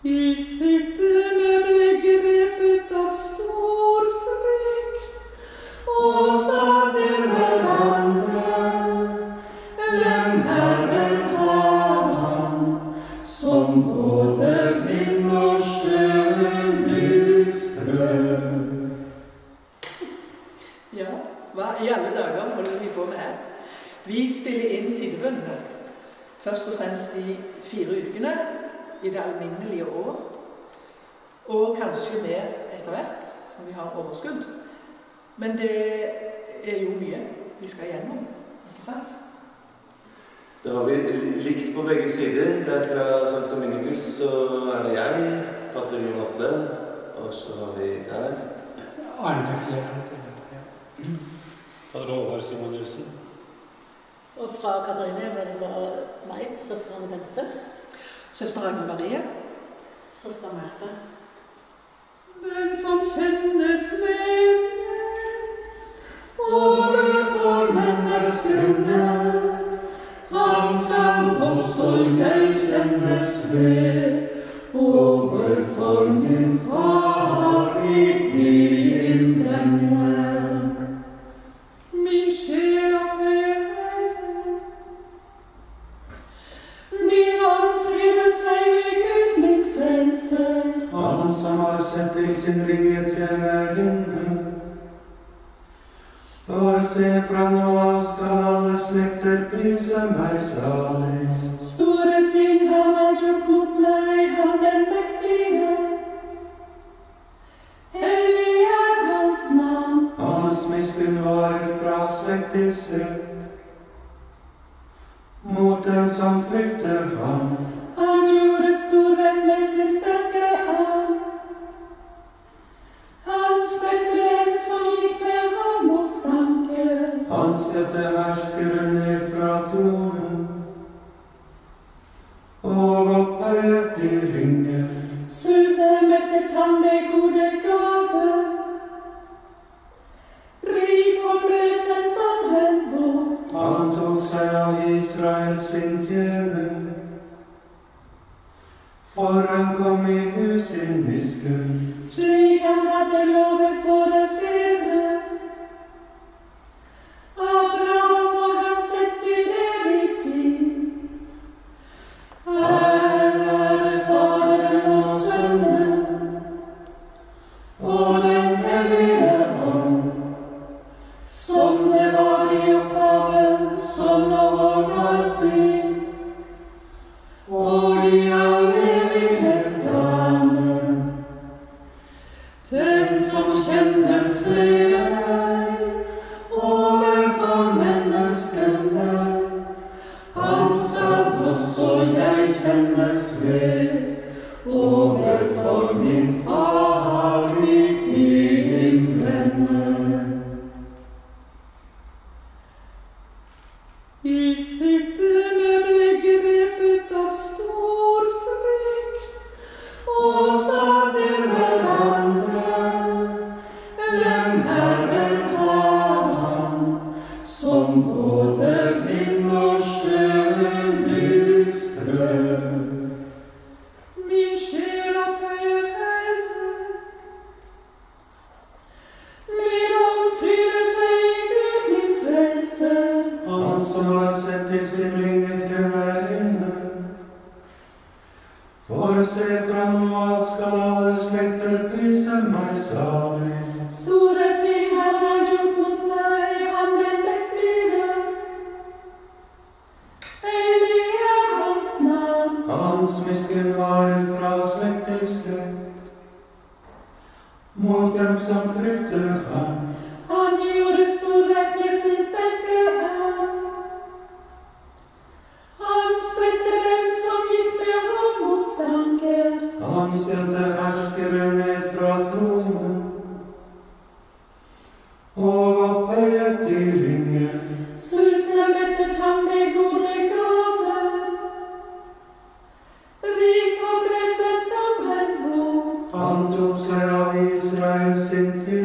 Disiplene ble grepet av stor frykt og sa til hverandre Hvem er vel han som både vind og sjøen lystrer? Ja, hva i alle dager holder vi på med her? Vi spiller inn tidebøndene. Først og fremst de fire ukene i det alminnelige år. Og kanskje mer etter hvert, når vi har overskudd. Men det er jo mye vi skal gjennom, ikke sant? Da har vi likt på begge sider. Det er fra St. Dominikus så er det jeg, pater Jon Atle, og så har vi der Arne Fjell. Pater Håvard Simon Nilsen. Og fra Katarina var det var meg, søsteren Bente, Søster Agne Marie. søster Marte. Den som kjennes med som har sett til som återvinner själen lystre. Min själ upphöjer Herren, med honom fryder sig Gud min frälsare. Han som har sett till sin ringet gevärinne, för sig fram och allt skall alla släkter prisa sanctam cryptem am. Adiuris tu regnes in stecte am. Ans petem somnic meamus sancer. Ans ente asceren et fratrum. Olo peeti linie. Sultem et tam megum Antus Og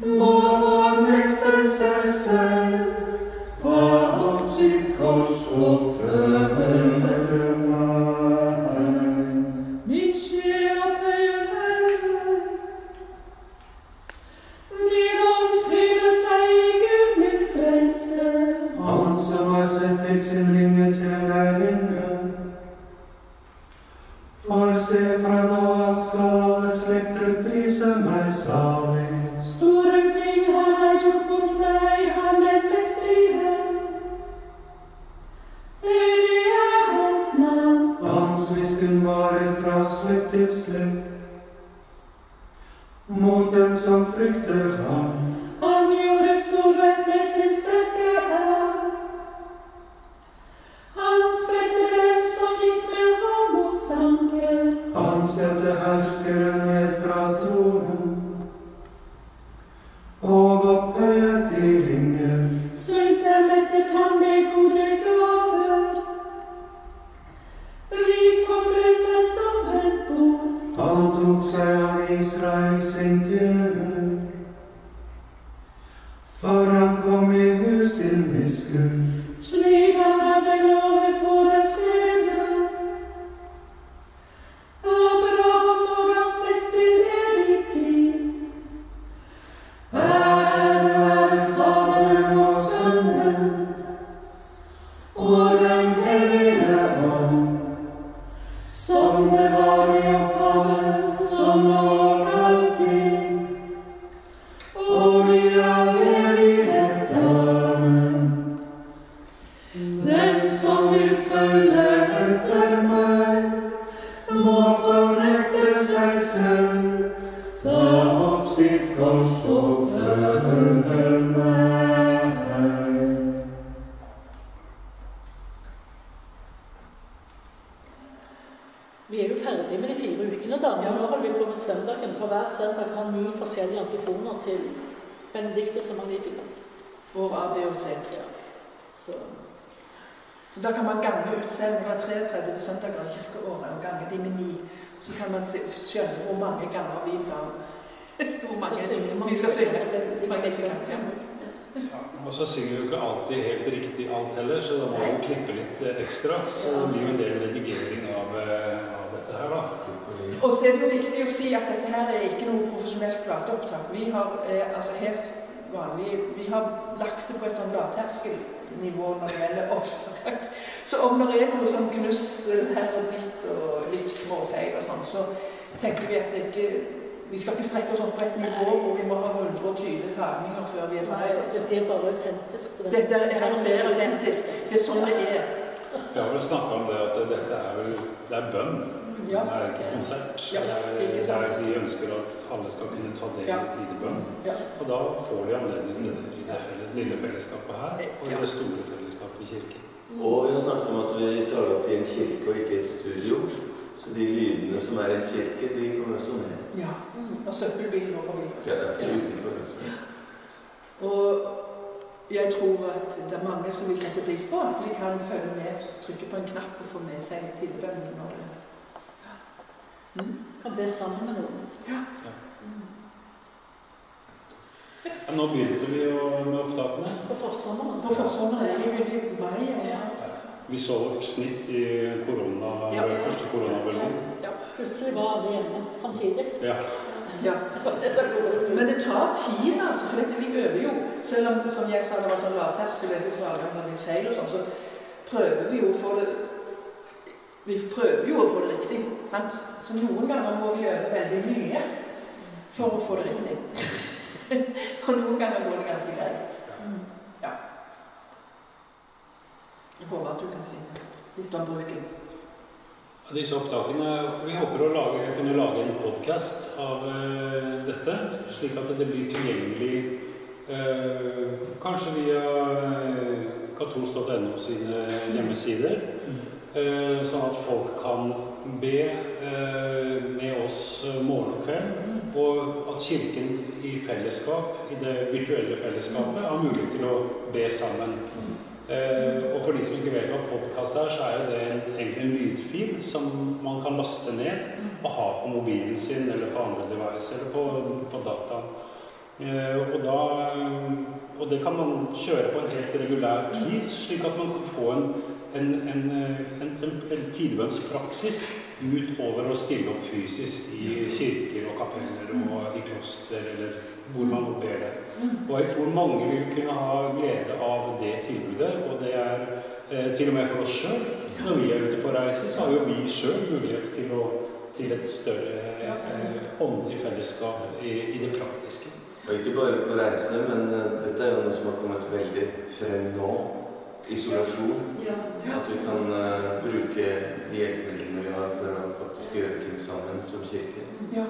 Wovon ectes esse, Pasit cos of femine. Micera pene, Miron fides aege min fresse, Ansam aset dixin ringet hemerinne, Forse pranoaxa, miskunn varer fra slekt til slekt. Mot dem som frykter ham. Han gjorde storverk med sin sterke ær Han spredte dem som gikk med ham og sanker. Han støtte herskere ned fra tronen. Og opphøyet de ringer. Sultne mettet han med gode gaver. Med de fire ukene, da. Men Ja. nå holder vi på med søndagen. For hver søndag har ni forskjellige antifoner til benedikter som har livet ut. Og A, B og C. Ja. Så Så da kan man gange ut, selv om det er 33 søndager i kirkeåret, og gange de med ni, så kan man se, skjønne hvor mange ganger vi da hvor mange skal synge vi skal synge. Ja. Ja, og så synger vi jo ikke alltid helt riktig alt heller, så da må vi klippe litt eh, ekstra. Så det blir jo en del redigering av, eh, av dette her, da. Og så er det jo viktig å si at dette her er ikke noe profesjonelt plateopptak. Vi har eh, altså helt vanlig Vi har lagt det på et sånn lavterskelnivå når det gjelder opptak. Så om det er noe sånn knuss her og dit og litt småfeil og sånn, så tenker vi at det ikke vi skal ikke strekke oss opp på et nivå hvor vi må ha 120 tagninger før vi er Nei, fornøyd. det er blir bare autentisk. Det. Dette er helt mer autentisk. Det er sånn det er. Vi har vel snakka om det at dette er vel det er bønn. Ja. Det er ikke konsert. Ja, er- ikke sant. det er- Vi ønsker at alle skal kunne ta del Ja. i tidebønn. Ja. Og da får de anledning til det i det lille fellesskapet her, og Ja. det store fellesskapet i kirken. Og vi har snakket om at vi tar det opp i en kirke og ikke et studio. Så de lydene som er i en kirke, de kommer også med. ja. Mm. Og søppelbilen går forbi. for Ja, det er utenfor. Og jeg tror at det er mange som vil sette pris på at de kan følge med, trykke på en knapp og få med seg tidebønnen når det mm. Kan be sammen med noen. Ja, nå begynte vi jo med opptakene. På forsommeren. På forsommeren vi begynte i mai. Ja. Vi så vårt snitt i korona, Ja. første koronabølgen. Plutselig var alle hjemme samtidig. Ja. Ja. Det så gode Men det tar tid, altså. For dette, vi øver jo. Selv om som jeg sa, det var sånn lavterskel, det er alle ganger litt feil og sånn, så prøver vi jo å få det Vi prøver jo å få det riktig. Sant? Så noen ganger må vi øve veldig mye for å få det riktig. og noen ganger går det ganske greit. Ja. Jeg håper at du kan si litt om bruken. Disse opptakene, Vi håper å lage, kunne lage en podkast av uh, dette, slik at det blir tilgjengelig uh, kanskje via uh, katolsk.no sine hjemmesider. Eh, sånn at folk kan be eh, med oss eh, morgen og kveld. Og at Kirken i fellesskap, i det virtuelle fellesskapet, har mulighet til å be sammen. Eh, og for de som ikke vet hva podkast er, så er det egentlig en lydfil som man kan laste ned og ha på mobilen sin eller på andre device eller på, på dataen. Eh, og, da, og det kan man kjøre på en helt regulært vis, slik at man kan få en, en, en, en, en, tidebønnspraksis utover å stille opp fysisk i kirker og kapeller og i kloster eller hvor man ber det. Og jeg tror mange vil kunne ha glede av det tilbudet, og det er eh, til og med for oss sjøl. Når vi er ute på reise, så har jo vi sjøl mulighet til å til et større eh, åndelig fellesskap i, i det praktiske. Og ikke bare på reise, men eh, dette er jo noe som har kommet veldig frem nå. Isolasjon. Ja. At vi kan uh, bruke de hjelpemidlene vi har for å faktisk gjøre ting sammen som kirke. Ja.